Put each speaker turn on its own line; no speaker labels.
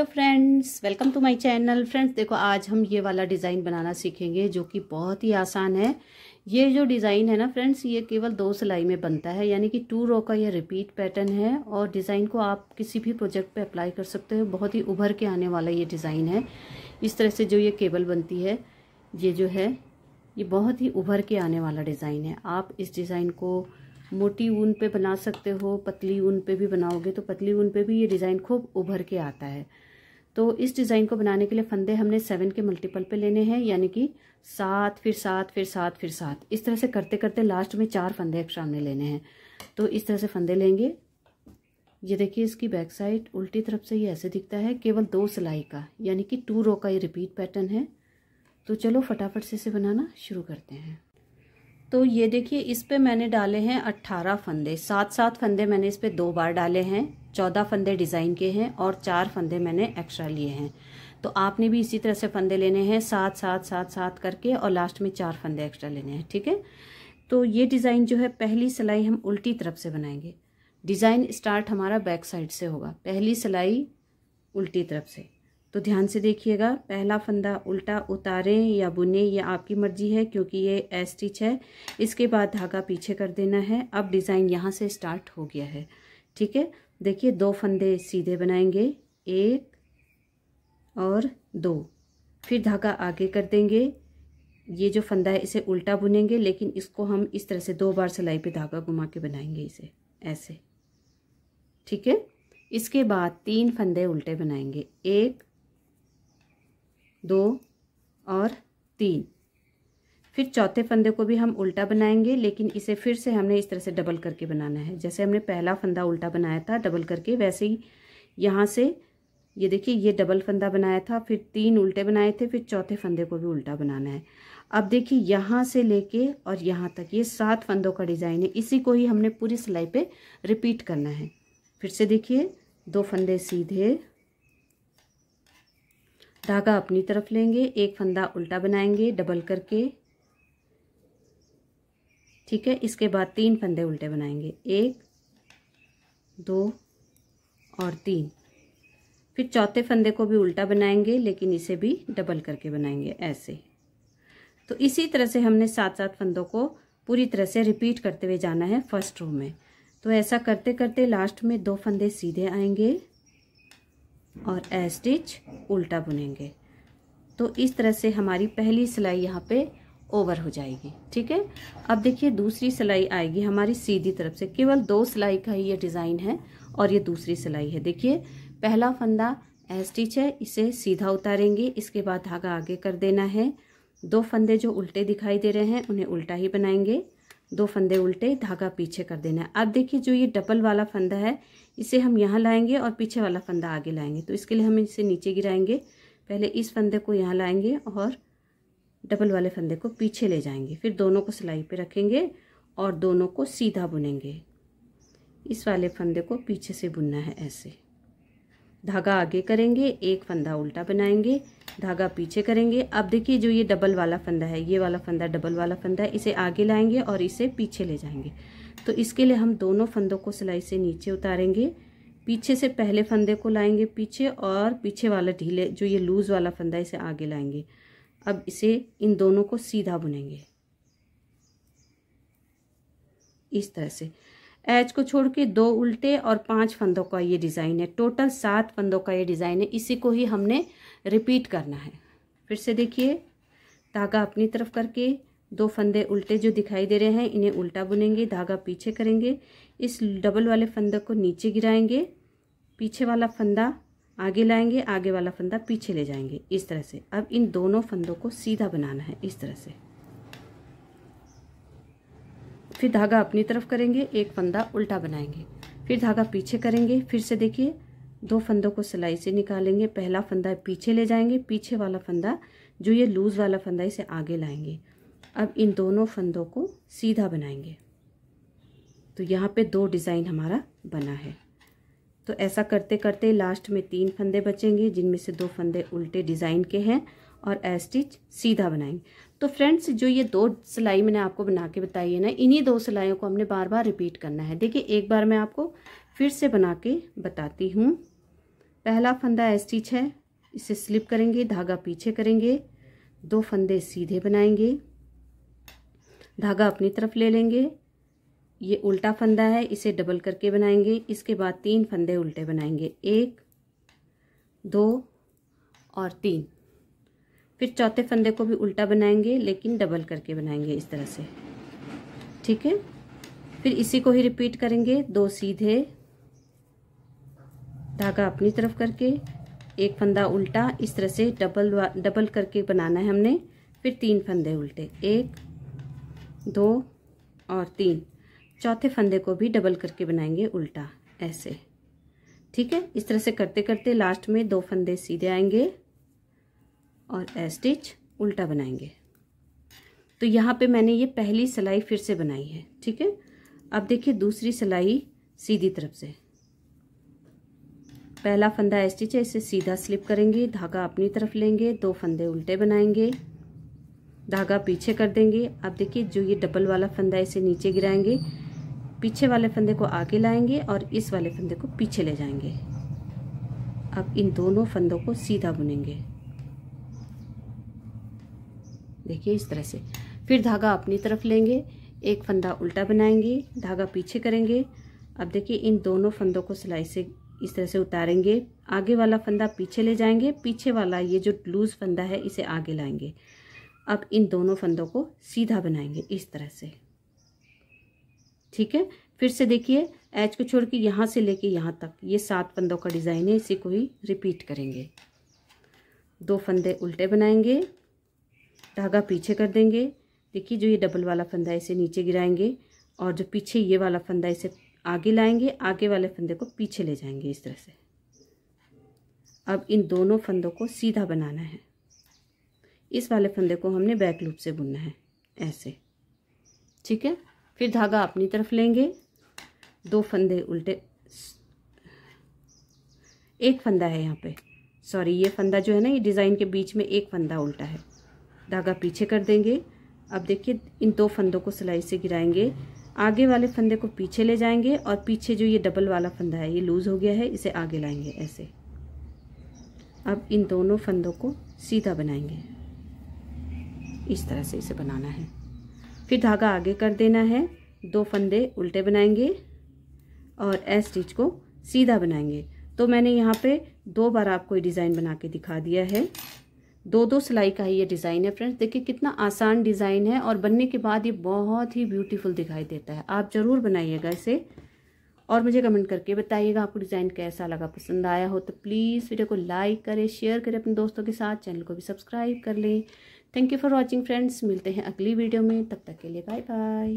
Hello friends welcome to my channel friends देखो, आज हम ये वाला डिज़ाइन बनाना सीखेंगे जो कि बहुत ही आसान है। ये जो डिज़ाइन है ना फ्रेंड्स ये केवल दो सिलाई में बनता है, यानी कि टू रो का ये रिपीट पैटर्न है और डिज़ाइन को आप किसी भी प्रोजेक्ट पे अप्लाई कर सकते हो। बहुत ही उभर के आने वाला ये डिज़ाइन है। इस तरह से जो ये केबल बनती है, ये जो है, ये बहुत ही उभर के आने वाला डिज़ाइन है। आप इस डिज़ाइन को मोटी ऊन पे बना सकते हो, पतली ऊन पे भी बनाओगे तो पतली ऊन पे भी ये डिज़ाइन खूब उभर के आता है। तो इस डिज़ाइन को बनाने के लिए फंदे हमने सेवन के मल्टीपल पे लेने हैं, यानी कि सात, फिर सात फिर सात फिर सात। इस तरह से करते करते लास्ट में चार फंदे एक्स्ट्रा हमने लेने हैं। तो इस तरह से फंदे लेंगे। ये देखिए इसकी बैक साइड उल्टी तरफ़ से ये ऐसे दिखता है, केवल दो सिलाई का, यानी कि टू रो का ये रिपीट पैटर्न है। तो चलो फटाफट से इसे बनाना शुरू करते हैं। तो ये देखिए इस पे मैंने डाले हैं अट्ठारह फंदे, सात सात फंदे मैंने इस पे दो बार डाले हैं। चौदह फंदे डिज़ाइन के हैं और चार फंदे मैंने एक्स्ट्रा लिए हैं। तो आपने भी इसी तरह से फंदे लेने हैं, सात सात सात सात करके और लास्ट में चार फंदे एक्स्ट्रा लेने हैं, ठीक है? तो ये डिज़ाइन जो है, पहली सिलाई हम उल्टी तरफ़ से बनाएँगे। डिज़ाइन स्टार्ट हमारा बैक साइड से होगा, पहली सिलाई उल्टी तरफ़ से। तो ध्यान से देखिएगा, पहला फंदा उल्टा उतारें या बुने, ये आपकी मर्ज़ी है, क्योंकि ये ए स्टिच है। इसके बाद धागा पीछे कर देना है। अब डिज़ाइन यहाँ से स्टार्ट हो गया है, ठीक है? देखिए, दो फंदे सीधे बनाएँगे, एक और दो। फिर धागा आगे कर देंगे। ये जो फंदा है, इसे उल्टा बुनेंगे, लेकिन इसको हम इस तरह से दो बार सिलाई पे धागा घुमा के बनाएँगे इसे, ऐसे। ठीक है? इसके बाद तीन फंदे उल्टे बनाएँगे, एक, दो और तीन। फिर चौथे फंदे को भी हम उल्टा बनाएँगे, लेकिन इसे फिर से हमने इस तरह से डबल करके बनाना है। जैसे हमने पहला फंदा उल्टा बनाया था डबल करके, वैसे ही यहाँ से, ये देखिए, ये डबल फंदा बनाया था, फिर तीन उल्टे बनाए थे, फिर चौथे फंदे को भी उल्टा बनाना है। अब देखिए, यहाँ से लेके और यहाँ तक, ये सात फंदों का डिज़ाइन है, इसी को ही हमने पूरी सिलाई पे रिपीट करना है। फिर से देखिए, दो फंदे सीधे, धागा अपनी तरफ़ लेंगे, एक फंदा उल्टा बनाएँगे डबल करके ठीक है? इसके बाद तीन फंदे उल्टे बनाएँगे। एक, दो और तीन। फिर चौथे फंदे को भी उल्टा बनाएँगे, लेकिन इसे भी डबल करके बनाएँगे, ऐसे। तो इसी तरह से हमने सात सात फंदों को पूरी तरह से रिपीट करते हुए जाना है फ़र्स्ट रो में। तो ऐसा करते करते लास्ट में दो फंदे सीधे आएँगे और ए स्टिच उल्टा बुनेंगे। तो इस तरह से हमारी पहली सिलाई यहाँ पे ओवर हो जाएगी, ठीक है? अब देखिए, दूसरी सिलाई आएगी हमारी सीधी तरफ़ से। केवल दो सिलाई का ही ये डिज़ाइन है और ये दूसरी सिलाई है। देखिए, पहला फंदा ए स्टिच है, इसे सीधा उतारेंगे, इसके बाद धागा आगे कर देना है। दो फंदे जो उल्टे दिखाई दे रहे हैं, उन्हें उल्टा ही बनाएँगे। दो फंदे उल्टे, धागा पीछे कर देना है। अब देखिए, जो ये डबल वाला फंदा है, इसे हम यहाँ लाएँगे और पीछे वाला फंदा आगे लाएँगे। तो इसके लिए हम इसे नीचे गिराएँगे। पहले इस फंदे को यहाँ लाएँगे और डबल वाले फंदे को पीछे ले जाएँगे। फिर दोनों को सिलाई पे रखेंगे और दोनों को सीधा बुनेंगे। इस वाले फंदे को पीछे से बुनना है ऐसे। धागा आगे करेंगे, एक फंदा उल्टा बनाएँगे, धागा पीछे करेंगे। अब देखिए जो ये डबल वाला फंदा है, ये वाला फंदा डबल वाला फंदा है, इसे आगे लाएँगे और इसे पीछे ले जाएँगे। तो इसके लिए हम दोनों फंदों को सिलाई से नीचे उतारेंगे। पीछे से पहले फंदे को लाएँगे पीछे और पीछे वाला ढीले, जो ये लूज वाला फंदा है, इसे आगे लाएँगे। अब इसे इन दोनों को सीधा बुनेंगे। इस तरह से। एच को छोड़ के दो उल्टे और पाँच फंदों का ये डिज़ाइन है। टोटल सात फंदों का ये डिज़ाइन है। इसी को ही हमने रिपीट करना है। फिर से देखिए। धागा अपनी तरफ़ करके दो फंदे उल्टे जो दिखाई दे रहे हैं, इन्हें उल्टा बुनेंगे, धागा पीछे करेंगे। इस डबल वाले फंदे को नीचे गिराएँगे। पीछे वाला फंदा आगे लाएँगे, आगे वाला फंदा पीछे ले जाएँगे। इस तरह से। अब इन दोनों फंदों को सीधा बनाना है, इस तरह से। फिर धागा अपनी तरफ़ करेंगे, एक फंदा उल्टा बनाएँगे। फिर धागा पीछे करेंगे, फिर से देखिए, दो फंदों को सिलाई से निकालेंगे। पहला फंदा पीछे ले जाएँगे, पीछे वाला फंदा, जो ये लूज वाला फंदा, इसे आगे लाएँगे। अब इन दोनों फंदों को सीधा बनाएँगे। तो यहाँ पे दो डिज़ाइन हमारा बना है। तो ऐसा करते करते लास्ट में तीन फंदे बचेंगे, जिनमें से दो फंदे उल्टे डिज़ाइन के हैं और ए स्टिच सीधा बनाएँगे। तो फ्रेंड्स जो ये दो सिलाई मैंने आपको बना के बताई है ना, इन्हीं दो सिलाइयों को हमने बार बार रिपीट करना है। देखिए, एक बार मैं आपको फिर से बना के बताती हूँ। पहला फंदा स्टिच है, इसे स्लिप करेंगे, धागा पीछे करेंगे, दो फंदे सीधे बनाएँगे, धागा अपनी तरफ़ ले लेंगे ये उल्टा फंदा है, इसे डबल करके बनाएँगे। इसके बाद तीन फंदे उल्टे बनाएँगे। एक, दो और तीन। फिर चौथे फंदे को भी उल्टा बनाएँगे, लेकिन डबल करके बनाएँगे इस तरह से। ठीक है? फिर इसी को ही रिपीट करेंगे। दो सीधे, धागा अपनी तरफ़ करके। एक फंदा उल्टा, इस तरह से डबल डबल करके बनाना है हमने। फिर तीन फंदे उल्टे। एक, दो और तीन। चौथे फंदे को भी डबल करके बनाएँगे उल्टा, ऐसे। ठीक है? इस तरह से करते करते लास्ट में दो फंदे सीधे आएँगे और स्टिच उल्टा बनाएँगे। तो यहाँ पे मैंने ये पहली सिलाई फिर से बनाई है, ठीक है? अब देखिए दूसरी सिलाई सीधी तरफ़ से। पहला फंदा स्टिच है, इसे सीधा स्लिप करेंगे, धागा अपनी तरफ़ लेंगे, दो फंदे उल्टे बनाएँगे, धागा पीछे कर देंगे। अब देखिए जो ये डबल वाला फंदा है, इसे नीचे गिराएँगे। पीछे वाले फंदे को आगे लाएँगे और इस वाले फंदे को पीछे ले जाएँगे। अब इन दोनों फंदों को सीधा बुनेंगे। देखिए इस तरह से। फिर धागा अपनी तरफ़ लेंगे। एक फंदा उल्टा बनाएँगे, धागा पीछे करेंगे। अब देखिए इन दोनों फंदों को सिलाई से इस तरह से उतारेंगे। आगे वाला फंदा पीछे ले जाएँगे। पीछे वाला ये जो लूज फंदा है, इसे आगे लाएँगे। अब इन दोनों फंदों को सीधा बनाएँगे इस तरह से। ठीक है? फिर से देखिए, एच को छोड़ के यहाँ से लेके यहाँ तक। ये सात फंदों का डिज़ाइन है, इसी को ही रिपीट करेंगे। दो फंदे उल्टे बनाएँगे, धागा पीछे कर देंगे। देखिए, जो ये डबल वाला फंदा है, इसे नीचे गिराएँगे और जो पीछे ये वाला फंदा इसे आगे लाएँगे। आगे वाले फंदे को पीछे ले जाएँगे इस तरह से। अब इन दोनों फंदों को सीधा बनाना है। इस वाले फंदे को हमने बैक लूप से बुनना है, ऐसे। ठीक है? फिर धागा अपनी तरफ़ लेंगे। दो फंदे उल्टे। एक फंदा है यहाँ पे। सॉरी ये फंदा जो है ना, ये डिज़ाइन के बीच में एक फंदा उल्टा है। धागा पीछे कर देंगे। अब देखिए, इन दो फंदों को सिलाई से गिराएँगे। आगे वाले फंदे को पीछे ले जाएँगे और पीछे जो ये डबल वाला फंदा है, ये लूज़ हो गया है, इसे आगे लाएँगे ऐसे। अब इन दोनों फंदों को सीधा बनाएँगे। इस तरह से इसे बनाना है। फिर धागा आगे कर देना है। दो फंदे उल्टे बनाएँगे और एस स्टिच को सीधा बनाएँगे। तो मैंने यहाँ पे दो बार आपको ये डिज़ाइन बना के दिखा दिया है। दो दो सिलाई का ही ये डिज़ाइन है फ्रेंड्स देखिए कितना आसान डिज़ाइन है और बनने के बाद ये बहुत ही ब्यूटीफुल दिखाई देता है। आप ज़रूर बनाइएगा इसे और मुझे कमेंट करके बताइएगा आपको डिज़ाइन कैसा लगा। पसंद आया हो तो प्लीज़ वीडियो को लाइक करें शेयर करें अपने दोस्तों के साथ। चैनल को भी सब्सक्राइब कर लें। Thank you for watching friends मिलते हैं अगली वीडियो में. तब तक के लिए बाय बाय